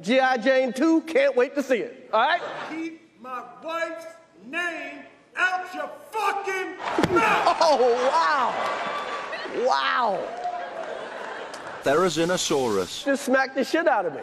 G.I. Jane 2, can't wait to see it. All right? Keep my wife's name out your fucking mouth! Oh, wow. Wow. Therizinosaurus. Just smacked the shit out of me.